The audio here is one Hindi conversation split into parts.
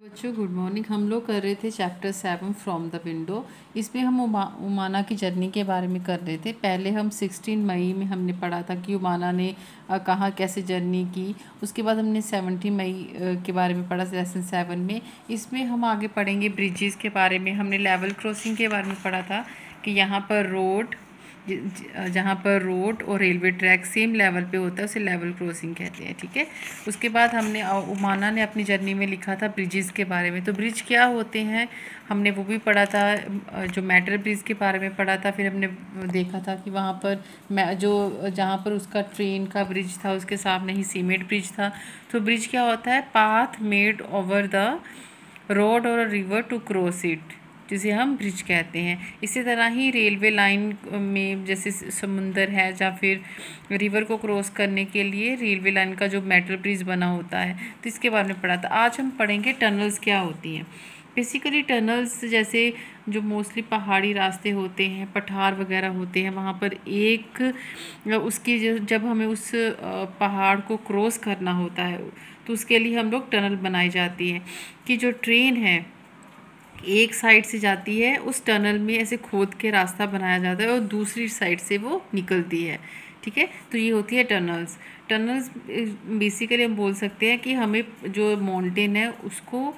बच्चों गुड मॉर्निंग हम लोग कर रहे थे chapter seven from the window इसमें हम उमा, उमाना की जर्नी के बारे में कर रहे थे। पहले हम सिक्सटीन मई में हमने पढ़ा था कि उमाना ने कहाँ कैसे जर्नी की। उसके बाद हमने सेवनटीन मई के बारे में पढ़ा लेसन सेवन में। इसमें हम आगे पढ़ेंगे ब्रिजेस के बारे में। हमने लेवल क्रॉसिंग के बारे में पढ़ा था कि यहाँ पर रोड जहाँ पर रोड और रेलवे ट्रैक सेम लेवल पे होता है, उसे लेवल क्रॉसिंग कहते हैं, ठीक है? थीके? उसके बाद हमने उमाना ने अपनी जर्नी में लिखा था ब्रिजेस के बारे में। तो ब्रिज क्या होते हैं, हमने वो भी पढ़ा था जो मेटल ब्रिज के बारे में पढ़ा था, फिर हमने देखा था कि वहाँ पर जो जहाँ पर उसका ट्रेन का ब्रिज था, उसके सामने ही सीमेंट ब्रिज था। तो ब्रिज क्या होता है, path made over the road और रिवर टू क्रॉस इट। जिसे हम ब्रिज कहते हैं। इसी तरह ही रेलवे लाइन में जैसे समुंदर है या फिर रिवर को क्रॉस करने के लिए रेलवे लाइन का जो मेटल ब्रिज बना होता है तो इसके बारे में पढ़ा था। आज हम पढ़ेंगे टनल्स क्या होती हैं। बेसिकली टनल्स जैसे जो मोस्टली पहाड़ी रास्ते होते हैं, पठार वगैरह होते हैं, वहाँ पर एक उसकी जब हमें उस पहाड़ को क्रॉस करना होता है तो उसके लिए हम लोग टनल बनाई जाती है। कि जो ट्रेन है एक साइड से जाती है, उस टनल में ऐसे खोद के रास्ता बनाया जाता है और दूसरी साइड से वो निकलती है, ठीक है? तो ये होती है टनल्स। टनल्स बेसिकली हम बोल सकते हैं कि हमें जो माउंटेन है, उसको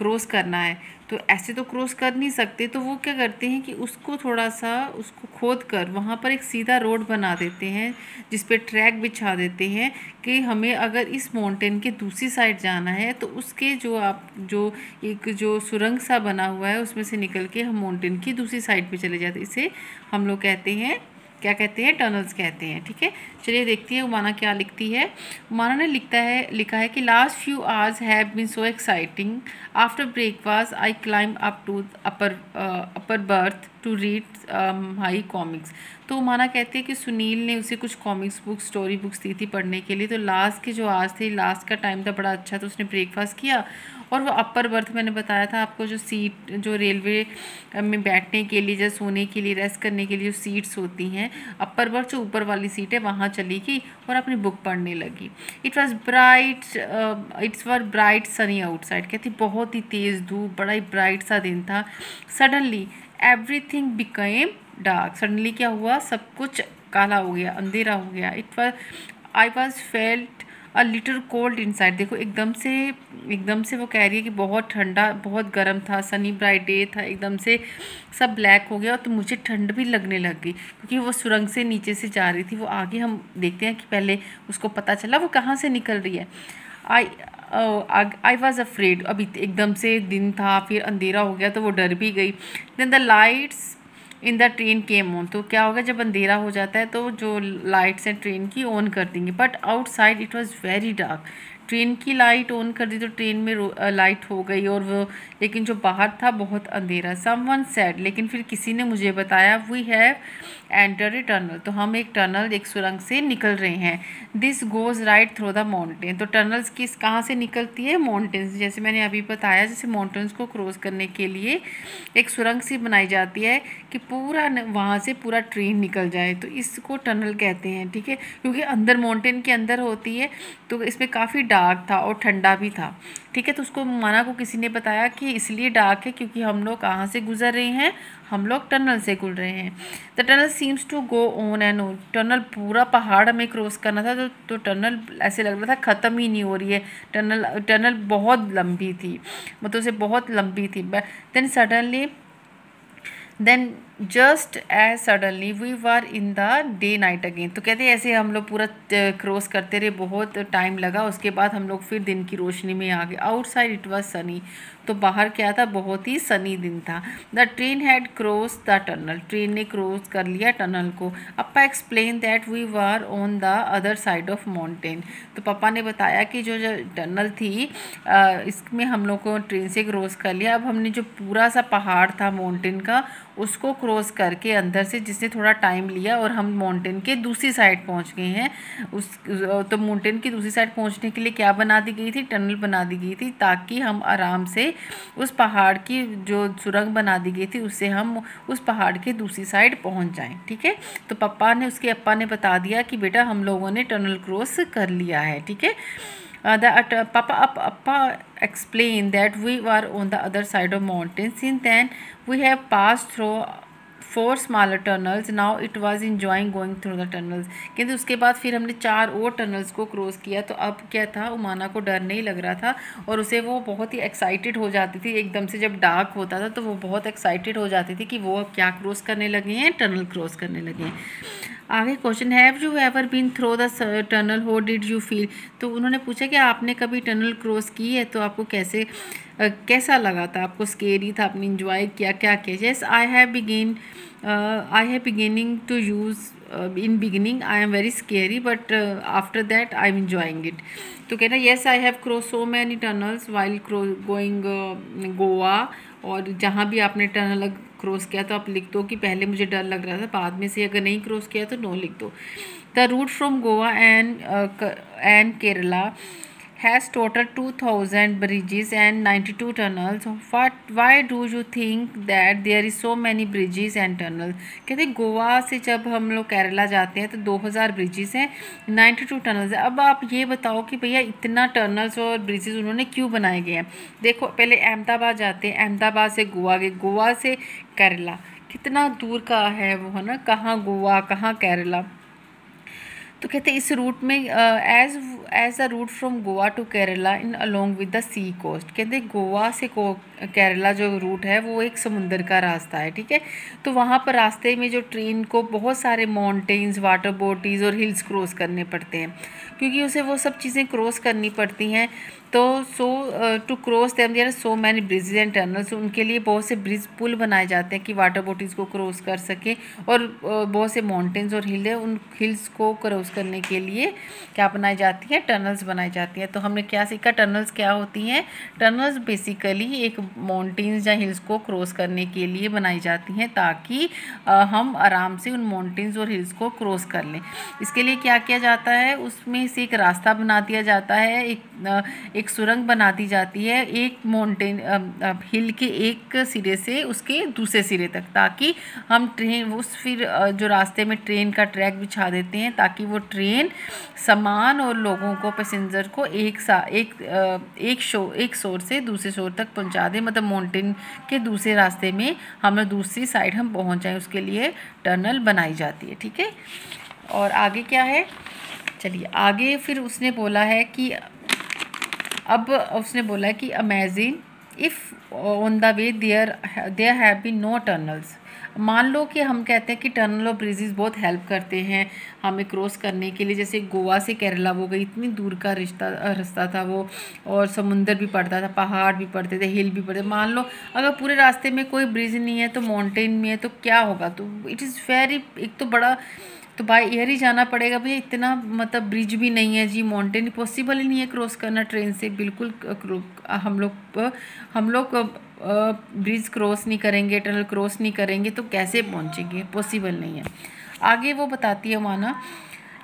क्रॉस करना है तो ऐसे तो क्रॉस कर नहीं सकते तो वो क्या करते हैं कि उसको थोड़ा सा, उसको खोद कर वहाँ पर एक सीधा रोड बना देते हैं, जिस पे ट्रैक बिछा देते हैं कि हमें अगर इस माउंटेन के दूसरी साइड जाना है तो उसके जो आप, जो एक जो सुरंग सा बना हुआ है, उसमें से निकल के हम माउंटेन की दूसरी साइड पे चले जाते इसे हम लोग कहते हैं क्या कहते हैं? टनल्स कहते हैं, ठीक है? चलिए देखती है उमाना क्या लिखती है। उमाना ने लिखता है, लिखा है कि last few hours have been so exciting after breakfast I climb up to upper upper berth to read high comics तो उमाना कहते हैं कि सुनील ने उसे कुछ कॉमिक्स बुक्स स्टोरी बुक्स दी थी पढ़ने के लिए। तो लास्ट के जो आज थे लास्ट का टाइम था, बड़ा अच्छा तो उसने ब्रेकफास्ट किया। और वो अपर बर्थ मैंने बताया था आपको, जो सीट जो रेलवे में बैठने के लिए या सोने के लिए रेस्ट करने के लिए जो सीट्स होती हैं अपर बर्थ जो ऊपर वाली सीट है, वहाँ चली गई और अपनी बुक पढ़ने लगी। It was bright it's were bright sunny outside कहती बहुत ही तेज़ धूप, बड़ा ही ब्राइट सा दिन था। Suddenly everything became dark suddenly क्या हुआ? सब कुछ काला हो गया, अंधेरा हो गया। It was I was felt a little cold inside देखो, एकदम से एकदम से वो कह रही है कि बहुत ठंडा, बहुत गर्म था सनी ब्राइट डे था, एकदम से सब ब्लैक हो गया तो मुझे ठंड भी लगने लग गई क्योंकि वो सुरंग से नीचे से जा रही थी। वो आगे हम देखते हैं कि पहले उसको पता चला, वो कहाँ से निकल रही है। आई आई वॉज़ अफ्रेड अभी एकदम से दिन था, फिर अंधेरा हो गया तो वो डर भी गई। Then the lights in the train came on. तो क्या होगा, जब अंधेरा हो जाता है तो जो लाइट्स हैं ट्रेन की, ऑन कर देंगे। But outside it was very dark train की लाइट ऑन कर दी तो ट्रेन में लाइट हो गई और वो, लेकिन जो बाहर था बहुत अंधेरा। सम वन सैड लेकिन फिर किसी ने मुझे बताया we have enter a tunnel तो हम एक टनल एक सुरंग से निकल रहे हैं। This goes right through the mountain तो टनल्स किस, कहाँ से निकलती है? माउंटेन्स जैसे मैंने अभी बताया, जैसे माउंटेन्स को क्रॉस करने के लिए एक सुरंग सी बनाई जाती है कि पूरा वहाँ से पूरा ट्रेन निकल जाए। तो इसको टनल कहते हैं, ठीक है? क्योंकि अंदर माउंटेन के अंदर होती है तो इसमें काफ़ी था और ठंडा भी था। ठीक है तो उसको माना को किसी ने बताया कि इसलिए डार्क है क्योंकि हम लोग कहाँ से गुजर रहे हैं? हम लोग टनल से गुजर रहे हैं। The tunnel seems to go on and on tunnel पूरा पहाड़ हमें क्रॉस करना था तो, तो टनल ऐसे लग रहा था ख़त्म ही नहीं हो रही है। टनल टनल बहुत लंबी थी। मतलब से बहुत लंबी थी। Then suddenly then just as suddenly we were in the day night again तो कहते हैं ऐसे हम लोग पूरा क्रॉस करते रहे, बहुत टाइम लगा। उसके बाद हम लोग फिर दिन की रोशनी में आ गए। आउटसाइड इट वॉज़ सनी तो बाहर क्या था? बहुत ही सनी दिन था। The train had cross the tunnel train ने क्रॉस कर लिया टनल को। Appa explain that we were on the other side of mountain तो पापा ने बताया कि जो जो टनल थी इसमें हम लोग को ट्रेन से क्रॉस कर लिया। अब हमने जो पूरा सा पहाड़ था माउंटेन का उसको क्रॉस करके अंदर से जिसने थोड़ा टाइम लिया और हम माउंटेन के दूसरी साइड पहुँच गए हैं, उस तो माउंटेन की दूसरी साइड पहुँचने के लिए क्या बना दी गई थी? टनल बना दी गई थी ताकि हम आराम से उस पहाड़ की जो सुरंग बना दी गई थी, उससे हम उस पहाड़ के दूसरी साइड पहुँच जाएँ, ठीक है? तो पप्पा ने उसके, अप्पा ने बता दिया कि बेटा हम लोगों ने टनल क्रॉस कर लिया है, ठीक है? Uh, the uh, papa papa explained that we were on the other side of mountain since then we have passed through four smaller tunnels now it was enjoying going through the tunnels कहते उसके बाद फिर हमने चार और टनल्स को क्रॉस किया। तो अब क्या था? उमाना को डर नहीं लग रहा था और उसे वो बहुत ही एक्साइटेड हो जाती थी। एकदम से जब डार्क होता था तो वो बहुत एक्साइटेड हो जाती थी कि वो अब क्या क्रॉस करने लगे हैं? टनल क्रॉस करने लगे हैं। आगे question have you ever been through the tunnel how did you feel तो उन्होंने पूछा कि आपने कभी टनल क्रॉस की है? तो आपको कैसे कैसा लगा था? आपको स्केरी था? आपने इंजॉय किया? क्या किया? Yes I have begin I have beginning to use in beginning I am very scary but after that I am enjoying it तो कहना yes I have cross so many tunnels while crow going Goa और जहाँ भी आपने टनल क्रॉस किया तो आप लिख दो कि पहले मुझे डर लग रहा था, बाद में से अगर नहीं क्रॉस किया तो नो लिख दो। The route from Goa and and Kerala has total 2000 bridges and 92 tunnels. What, why do you think that there is so many bridges and tunnels? कहते हैं, गोवा से जब हम लोग केरला जाते हैं तो 2000 ब्रिजेस हैं 92 टनल्स है। अब आप ये बताओ कि भैया इतना टनल्स और ब्रिजेस उन्होंने क्यों बनाए गए हैं? देखो, पहले अहमदाबाद जाते हैं, अहमदाबाद से गोवा गए, गोवा से केरला। कितना दूर का है वो, है ना? कहाँ गोवा, कहाँ केरला? तो कहते हैं, इस रूट में as as a route from Goa to Kerala in along with the sea coast कहते गोवा से को केरला जो रूट है, वो एक समुंदर का रास्ता है, ठीक है? तो वहाँ पर रास्ते में जो ट्रेन को बहुत सारे माउंटेन्स वाटर बॉडीज़ और हिल्स क्रॉस करने पड़ते हैं। क्योंकि उसे वो सब चीज़ें क्रॉस करनी पड़ती हैं तो so to cross them there so many bridges and tunnels उनके लिए बहुत से ब्रिज पुल बनाए जाते हैं कि वाटर बोटीज़ को क्रॉस कर सकें और uh, बहुत से माउंटेन्स और हिल है। उन हिल्स को क्रॉस करने के लिए क्या बनाई जाती हैं? टनल्स बनाई जाती हैं। तो हमने क्या सीखा? टनल्स क्या होती हैं? टनल्स बेसिकली एक माउंटेन्स या हिल्स को क्रॉस करने के लिए बनाई जाती हैं ताकि हम आराम से उन माउंटेन्स और हिल्स को क्रॉस कर लें। इसके लिए क्या किया जाता है? उसमें से एक रास्ता बना दिया जाता है। एक एक सुरंग बना दी जाती है, एक माउंटेन हिल के एक सिरे से उसके दूसरे सिरे तक, ताकि हम ट्रेन उस फिर जो रास्ते में ट्रेन का ट्रैक बिछा देते हैं, ताकि वो ट्रेन सामान और लोगों को पैसेंजर को एक सा, एक एक शो, एक शोर से दूसरे शोर तक पहुँचा दें मतलब माउंटेन के दूसरे रास्ते में हमें दूसरी साइड हम पहुँच जाएँ, उसके लिए टनल बनाई जाती है, ठीक है? और आगे क्या है? चलिए, आगे फिर उसने बोला है कि अब उसने बोला कि amazing if on the way there there have be no tunnels मान लो कि हम कहते हैं कि टनल और ब्रिजेज बहुत हेल्प करते हैं हमें क्रॉस करने के लिए। जैसे गोवा से केरला वो गई, इतनी दूर का रिश्ता, रास्ता था वो, और समुंदर भी पड़ता था, पहाड़ भी पड़ते थे हिल भी पड़ते मान लो, अगर पूरे रास्ते में कोई ब्रिज नहीं है तो माउंटेन में है तो क्या होगा? तो इट इज़ वेरी एक तो बड़ा तो बाई एयर ही जाना पड़ेगा भैया, इतना मतलब ब्रिज भी नहीं है जी माउंटेन पॉसिबल ही नहीं है क्रॉस करना ट्रेन से, बिल्कुल हम लोग हम लोग ब्रिज क्रॉस नहीं करेंगे टनल क्रॉस नहीं करेंगे तो कैसे पहुँचेंगे? पॉसिबल नहीं है। आगे वो बताती है माना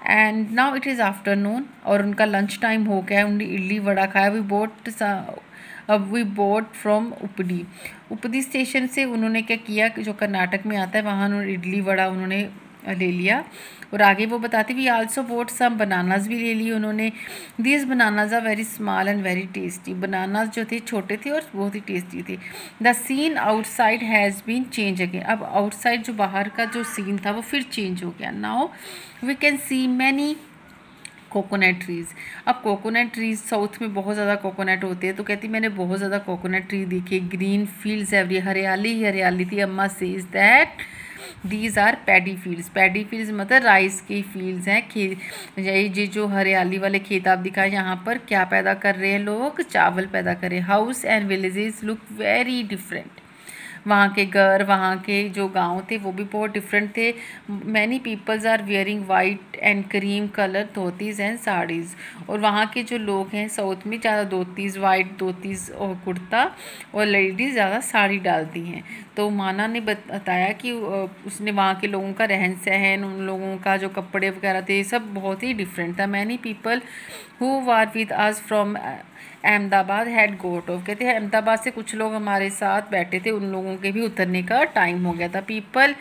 and now it is afternoon और उनका लंच टाइम हो गया है उन्होंने इडली वड़ा खाया वी बोट अब वी बोट फ्रॉम उपडी उपदी स्टेशन से उन्होंने क्या किया जो कर्नाटक में आता है, वहाँ उन्होंने इडली वड़ा उन्होंने ले लिया। और आगे वो बताते we also bought some bananas भी ले लिए उन्होंने। This bananas are very small and very tasty bananas जो थे, छोटे थे और बहुत ही टेस्टी थे। The scene outside has been change again अब आउटसाइड जो बाहर का जो सीन था, वो फिर चेंज हो गया। Now we can see many coconut trees अब कोकोनट ट्रीज़ साउथ में बहुत ज़्यादा कोकोनट होते हैं तो कहती, मैंने बहुत ज़्यादा कोकोनट ट्री देखे। ग्रीन फील्ड्स एवरी हरियाली ही हरियाली थी। अम्मा से is that these are paddy fields paddy fields मतलब राइस की फील्ड्स हैं खेत ये जो हरियाली वाले खेत आप दिखाए, यहाँ पर क्या पैदा कर रहे हैं लोग? चावल पैदा कर रहे हैं। House and villages look very different वहाँ के घर, वहाँ के जो गाँव थे, वो भी बहुत डिफरेंट थे। Many peoples are wearing white and cream colour dhotis and saris. और वहाँ के जो लोग हैं साउथ में ज़्यादा धोतीज़ वाइट धोतीज़ और कुर्ता और लेडीज़ ज़्यादा साड़ी डालती हैं। तो माना ने बताया कि उसने वहाँ के लोगों का रहन सहन उन लोगों का जो कपड़े वगैरह थे सब बहुत ही डिफरेंट था। Many people who are with us from Ahmedabad had got off कहते हैं, अहमदाबाद से कुछ लोग हमारे साथ बैठे थे, उन लोगों के भी उतरने का टाइम हो गया था। People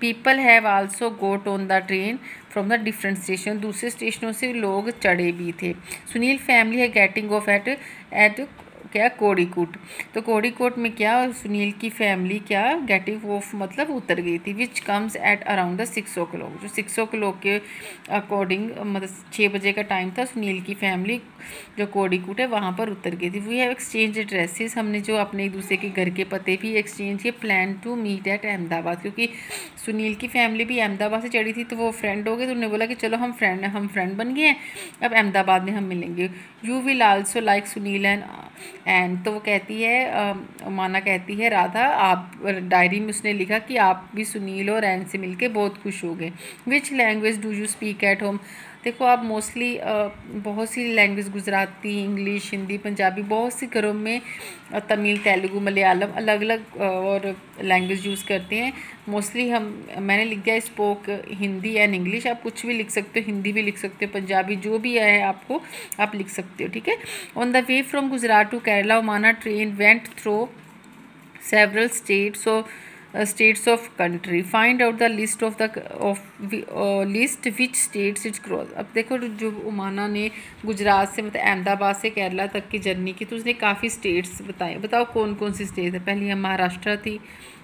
people have also got on the train from the different station दूसरे स्टेशनों से लोग चढ़े भी थे। सुनील फैमिली है गेटिंग ऑफ़ एट एट क्या कोड़ीकोट? तो कोड़ीकोट में क्या सुनील की फैमिली क्या गेटिव ऑफ़ मतलब उतर गई थी which comes at around the six o'clock जो सिक्स ओ क्लॉक के अकॉर्डिंग मतलब छः बजे का टाइम था, सुनील की फैमिली जो कोड़ीकोट है, वहाँ पर उतर गई थी। वी हैव एक्सचेंज एड्रेसेस हमने जो अपने एक दूसरे के घर के पते भी एक्सचेंज किए plan to meet at Ahmedabad, क्योंकि सुनील की फैमिली भी अहमदाबाद से चढ़ी थी तो वो फ्रेंड हो गए तो उन्होंने बोला कि चलो हम फ्रेंड हम फ्रेंड बन गए हैं, अब अहमदाबाद में हम मिलेंगे। You will also like Sunil and and तो वो कहती है माना कहती है, राधा, आप डायरी में उसने लिखा कि आप भी सुनील और एन से मिलके बहुत खुश हो गए। Which language do you speak at home देखो, आप मोस्टली बहुत सी लैंग्वेज गुजराती इंग्लिश हिंदी, पंजाबी, बहुत सी घरों में तमिल, तेलुगू, मलयालम अलग अलग और लैंग्वेज यूज़ करते हैं। मोस्टली हम, मैंने लिख दिया स्पोक हिंदी एंड इंग्लिश आप कुछ भी लिख सकते हो, हिंदी भी लिख सकते हो, पंजाबी, जो भी है आपको, आप लिख सकते हो, ठीक है? On the way from Gujarat to Kerala Omana train went through several states so states of country find out the list of the of list which states it cross अब देखो जो उमाना ने गुजरात से मतलब अहमदाबाद से केरला तक की जर्नी की तो उसने काफ़ी स्टेट्स बताए। बताओ कौन कौन सी स्टेट है? पहले महाराष्ट्र थी,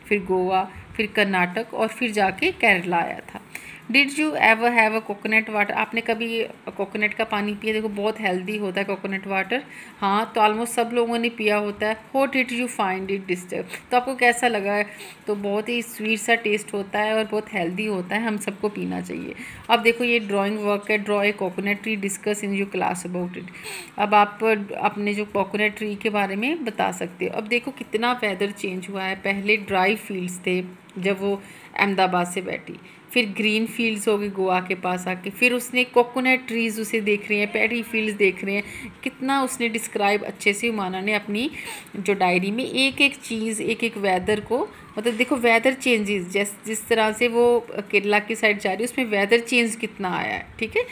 फिर गोवा, फिर कर्नाटक और फिर जाके केरला आया था। Did you ever have a coconut water आपने कभी कोकोनट का पानी पिया? देखो, बहुत हेल्दी होता है कोकोनट वाटर हाँ तो ऑलमोस्ट सब लोगों ने पिया होता है। How did you find it disturb तो आपको कैसा लगा? है तो बहुत ही स्वीट सा टेस्ट होता है और बहुत हेल्दी होता है। हम सबको पीना चाहिए। अब देखो, ये ड्राइंग वर्क है। Draw a coconut tree discuss in you class about it अब आप अपने जो कोकोनट ट्री के बारे में बता सकते हो। अब देखो, कितना वेदर चेंज हुआ है। पहले ड्राई फील्ड्स थे, जब वो अहमदाबाद से बैठी। फिर ग्रीन फील्ड्स हो गए गोवा के पास आके। फिर उसने कोकोनट ट्रीज़ उसे देख रहे हैं पेरी फील्ड्स देख रहे हैं। कितना उसने डिस्क्राइब अच्छे से माना ने अपनी जो डायरी में एक एक चीज़ एक एक वेदर को मतलब देखो वेदर चेंजेस जिस जिस तरह से वो केरला की साइड जा रही है, उसमें वेदर चेंज कितना आया है, ठीक है?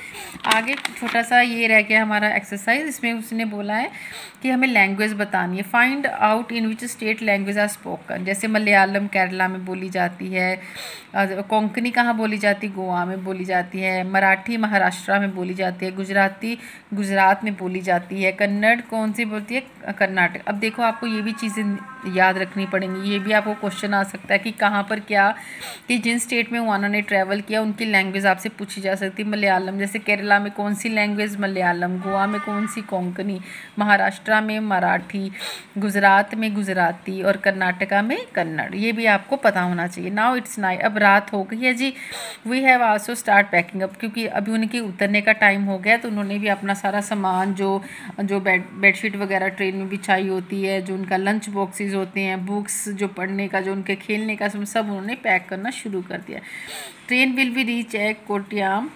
आगे छोटा सा ये रह गया हमारा एक्सरसाइज इसमें उसने बोला है कि हमें लैंग्वेज बतानी है। Find out in which state language are spoken जैसे मलयालम, केरला में बोली जाती है कोंकणी कहाँ बोली जाती है? गोवा में बोली जाती है, मराठी, महाराष्ट्र में बोली जाती है, गुजराती, गुजरात में बोली जाती है, कन्नड़ कौन सी बोलती है? कर्नाटक। अब देखो, आपको ये भी चीज़ें याद रखनी पड़ेंगी, ये भी आपको क्वेश्चन आ सकता है कि कहाँ पर क्या कि जिन स्टेट में वाना ने ट्रैवल किया, उनकी लैंग्वेज आपसे पूछी जा सकती है। मलयालम, जैसे केरला में कौन सी लैंग्वेज मलयालम, गोवा में कौन सी? कोंकणी, महाराष्ट्र में मराठी, गुजरात में गुजराती और कर्नाटका में कन्नड़। ये भी आपको पता होना चाहिए। नाउ इट्स नाइट अब रात हो गई है जी। We have also start packing up क्योंकि अभी उनके उतरने का टाइम हो गया तो उन्होंने भी अपना सारा सामान, जो जो बेड बेडशीट वगैरह ट्रेन में बिछाई होती है, जो उनका लंच बॉक्सेस होते हैं बुक्स जो पढ़ने का, जो उनके खेलने का सब उन्होंने पैक करना शुरू कर दिया। Train will be reach at Kottayam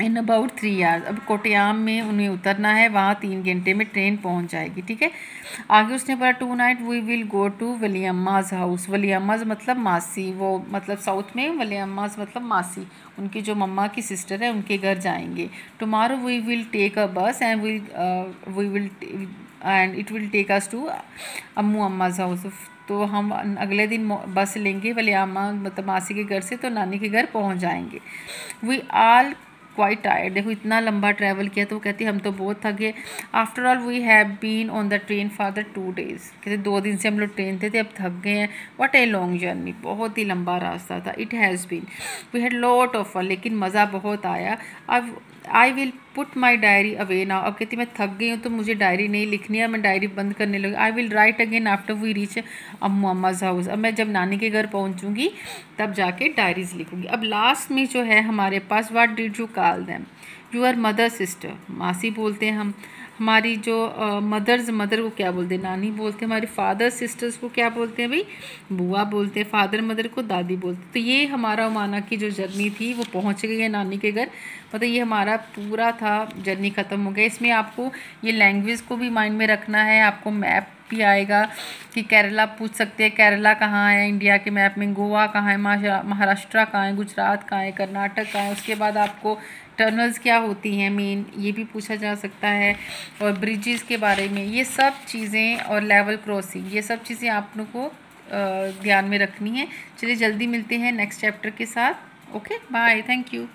in about three hours. अब कोटियाम में उन्हें उतरना है, वहाँ तीन घंटे में ट्रेन पहुँच जाएगी, ठीक है? आगे उसने बोला tonight we will go to Valiyamma's house Valiyamma's मतलब मासी, वो मतलब साउथ में वलियम्माज मतलब मासी। उनकी जो मम्मा की सिस्टर है, उनके घर जाएँगे। Tomorrow we will take a bus and we we will and it will take us to Ammu Amma's house तो हम अगले दिन बस लेंगे वलियामा मतलब मासी के घर से तो नानी के घर पहुँच जाएँगे। वी आल क्वाइट टायर्ड देखो इतना लंबा ट्रैवल किया तो वो कहती हम तो बहुत थक। गए after all we have been on the train for the two days कहते दो दिन से हम लोग ट्रेन थे, थे अब थक गए हैं। वट ए लॉन्ग जर्नी बहुत ही लंबा रास्ता था. It has been we had lot of fun लेकिन मज़ा बहुत आया। अब I will put my diary away now अब कहती मैं थक गई हूँ तो मुझे डायरी नहीं लिखनी है, मैं डायरी बंद करने लगी I will write again after we reach अब मम्माज हाउस अब मैं जब नानी के घर पहुँचूँगी, तब जाके डायरीज लिखूँगी। अब लास्ट में जो है हमारे पास what did you call them you are mother sister मासी बोलते हैं हम। हमारी जो मदर्स मदर को क्या बोलते हैं? नानी बोलते हैं, हमारे फादर सिस्टर्स को क्या बोलते हैं भाई? बुआ बोलते हैं फादर मदर को दादी बोलते हैं। तो ये हमारा माना की जो जर्नी थी, वो पहुँच गई है नानी के घर। मतलब ये हमारा पूरा था जर्नी ख़त्म हो गया। इसमें आपको ये लैंग्वेज को भी माइंड में रखना है, आपको मैप भी आएगा कि केरला पूछ सकते हैं, केरला कहाँ है, इंडिया के मैप में, गोवा कहाँ है महाराष्ट्र कहाँ है, गुजरात कहाँ है, कर्नाटक कहाँ है, उसके बाद आपको टनल्स क्या होती हैं मेन ये भी पूछा जा सकता है, और ब्रिजेस के बारे में, ये सब चीज़ें और लेवल क्रॉसिंग ये सब चीज़ें आप लोग को ध्यान में रखनी है। चलिए जल्दी मिलते हैं नेक्स्ट चैप्टर के साथ। Okay bye thank you